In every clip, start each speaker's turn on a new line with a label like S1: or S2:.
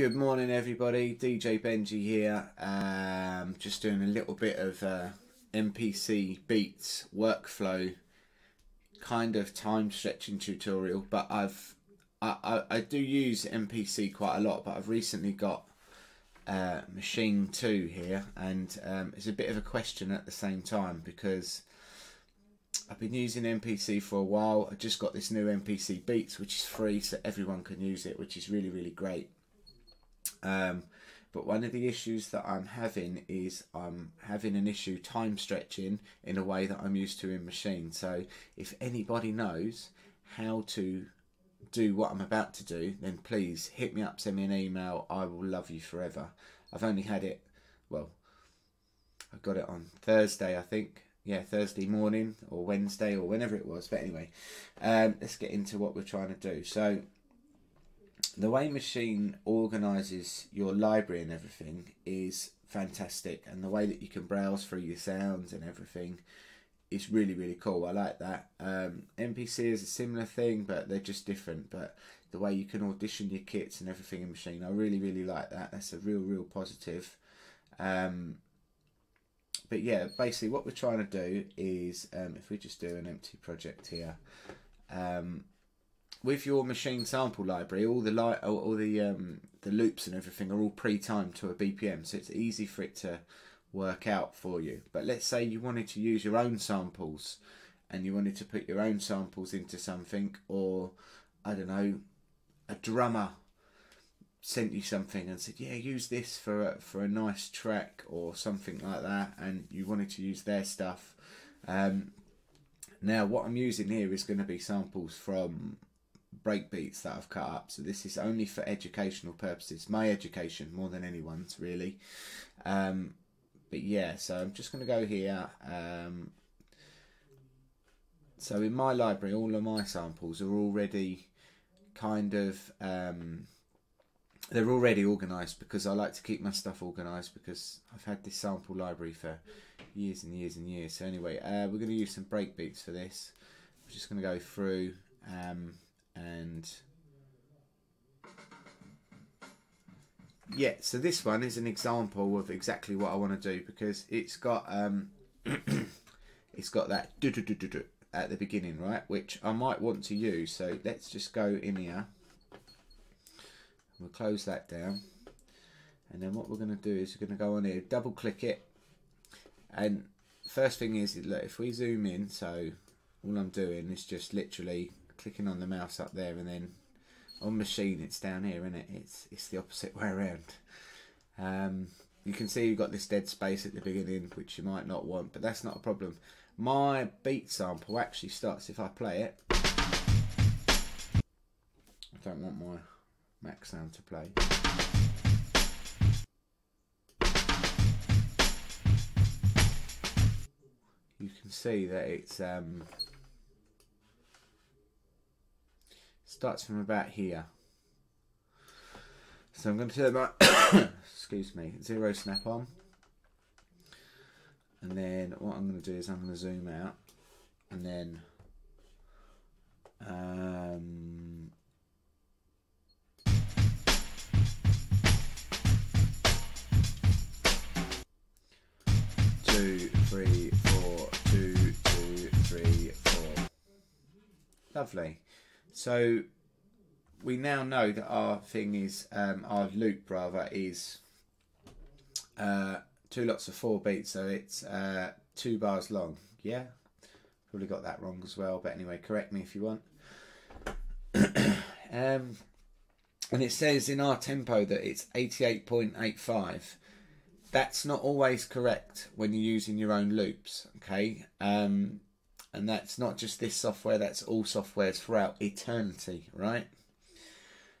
S1: Good morning, everybody. DJ Benji here. Um, just doing a little bit of uh, MPC beats workflow, kind of time stretching tutorial. But I've I, I, I do use MPC quite a lot, but I've recently got uh, Maschine 2 here, and um, it's a bit of a question at the same time because I've been using MPC for a while. I just got this new MPC Beats, which is free, so everyone can use it, which is really really great. Um, but one of the issues that I'm having is I'm having an issue time stretching in a way that I'm used to in Maschine. So if anybody knows how to do what I'm about to do, then please hit me up, send me an email. I will love you forever. I've only had it, well, I got it on Thursday, I think. Yeah, Thursday morning or Wednesday or whenever it was. But anyway, um, let's get into what we're trying to do. So the way Maschine organizes your library and everything is fantastic and the way that you can browse through your sounds and everything is really really cool. I like that. Um, mpc is a similar thing but they're just different. But the way you can audition your kits and everything in Maschine i really really like that. That's a real real positive. Um, but yeah basically what we're trying to do is um, if we just do an empty project here um, with your Maschine sample library, all the light, all, all the um, the loops and everything are all pre-timed to a BPM, so it's easy for it to work out for you. But let's say you wanted to use your own samples, and you wanted to put your own samples into something, or I don't know, a drummer sent you something and said, "Yeah, use this for a, for a nice track or something like that," and you wanted to use their stuff. Um, now, what I'm using here is going to be samples from breakbeats that I've cut up. So this is only for educational purposes, my education more than anyone's really. Um, but yeah, so I'm just going to go here. Um, so in my library, all of my samples are already kind of um, they're already organised because I like to keep my stuff organised because I've had this sample library for years and years and years. So anyway, uh, we're going to use some breakbeats for this. I'm just going to go through. Um, and yeah so this one is an example of exactly what I want to do because it's got um it's got that do do do do do at the beginning right? Which I might want to use. So let's just go in here. We'll close that down. And then what we're going to do is we're going to go on here double click it. And first thing is look if we zoom in so all I'm doing is just literally clicking on the mouse up there and then on Maschine it's down here isn't it? It's it's the opposite way around. Um, you can see you've got this dead space at the beginning which you might not want but that's not a problem. My beat sample actually starts if I play it I don't want my Mac sound to play. You can see that it's um, starts from about here. So I'm going to turn my, excuse me, zero snap on. And then what I'm going to do is I'm going to zoom out. And then um, two, three, four, two, two, three, four. Lovely. So we now know that our thing is um, our loop rather is uh, two lots of four beats, so it's uh, two bars long. Yeah, probably got that wrong as well. But anyway, correct me if you want. um, and it says in our tempo that it's eighty-eight point eight five. That's not always correct when you're using your own loops. Okay. Um, and that's not just this software that's all softwares throughout eternity right?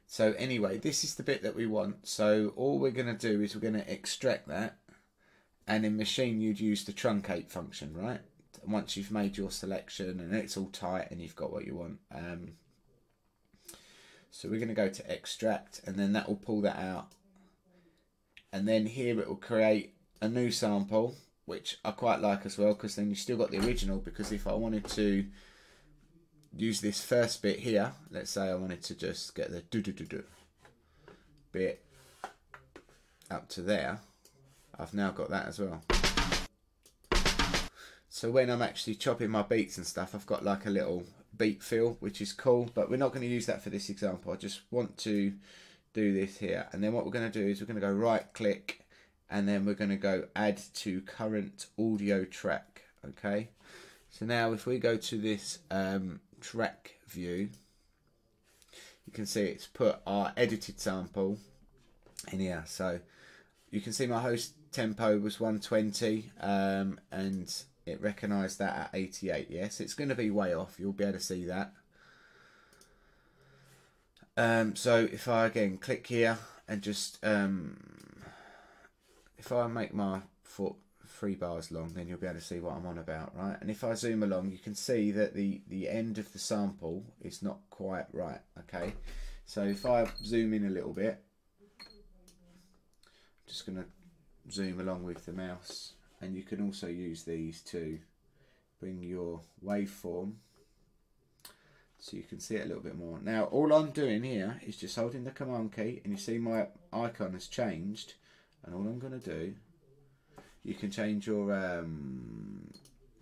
S1: So anyway this is the bit that we want. So all we're going to do is we're going to extract that. And in Maschine, you'd use the truncate function right? Once you've made your selection and it's all tight and you've got what you want. Um, so we're going to go to extract and then that will pull that out. And then here it will create a new sample which I quite like as well because then you still got the original because if I wanted to use this first bit here let's say I wanted to just get the do do do do bit up to there, I've now got that as well. So when I'm actually chopping my beats and stuff, I've got like a little beat feel, which is cool, but we're not going to use that for this example. I just want to do this here. And then what we're going to do is we're going to go right click and then we're going to go add to current audio track. Okay. So now if we go to this um, track view, you can see it's put our edited sample in here. So you can see my host tempo was 120 um, and it recognised that at 88 yes it's going to be way off you'll be able to see that um, so if I again click here and just um, if I make my foot three bars long then you'll be able to see what I'm on about right? And if I zoom along you can see that the the end of the sample is not quite right okay? So if I zoom in a little bit I'm just going to zoom along with the mouse and you can also use these to bring your waveform so you can see it a little bit more. Now all I'm doing here is just holding the command key and you see my icon has changed and all I'm going to do you can change your um,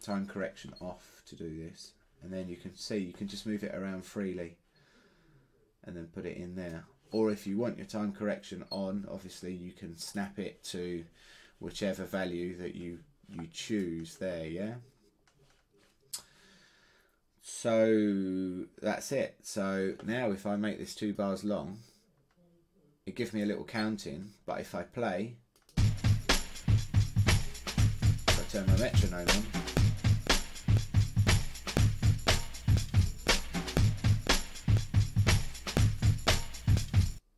S1: time correction off to do this. And then you can see you can just move it around freely and then put it in there. Or if you want your time correction on obviously you can snap it to whichever value that you you choose there yeah? So that's it. So now if I make this two bars long it gives me a little counting but if I play if I turn my metronome on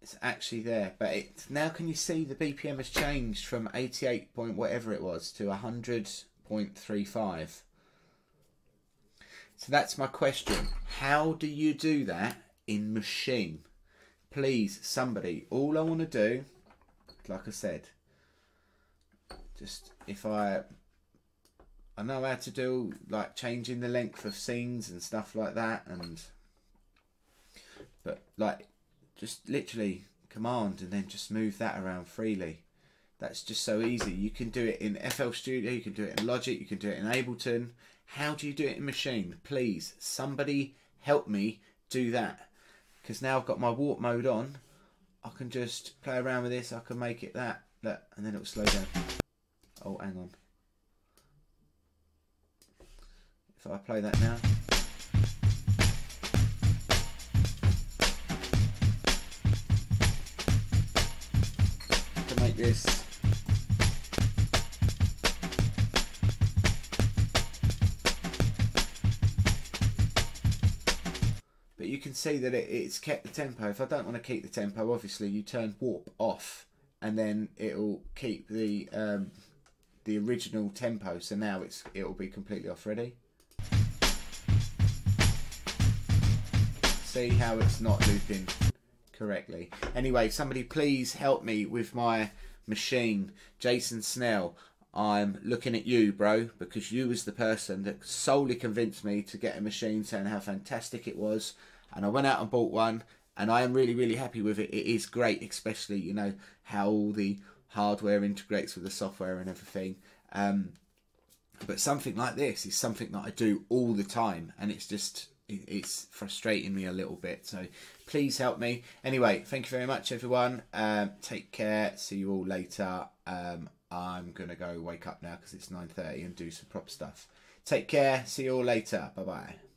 S1: it's actually there, but it now can you see the BPM has changed from 88 point whatever it was to 100.35. So that's my question. How do you do that in Maschine? Please, somebody. All I want to do, like I said, just if I I know how to do like changing the length of scenes and stuff like that and but like just literally command and then just move that around freely. That's just so easy. You can do it in FL Studio, you can do it in Logic, you can do it in Ableton. How do you do it in Maschine? Please, somebody help me do that. Because now I've got my warp mode on, I can just play around with this, I can make it that, that, and then it'll slow down. Oh, hang on. If I play that now. this. But you can see that it, it's kept the tempo. If I don't want to keep the tempo, obviously you turn warp off and then it'll keep the um, the original tempo. So now it's it'll be completely off. Ready? See how it's not looping correctly. Anyway, somebody please help me with my machine. Jason Snell, I'm looking at you, bro, because you was the person that solely convinced me to get a machine saying how fantastic it was. And I went out and bought one, and I am really, really happy with it. It is great, especially you know how all the hardware integrates with the software and everything. Um, but something like this is something that I do all the time, and it's just it's frustrating me a little bit. So please help me. Anyway, thank you very much, everyone. Um, take care. See you all later. Um, I'm gonna go wake up now because it's 9:30 and do some prop stuff. Take care. See you all later. Bye bye.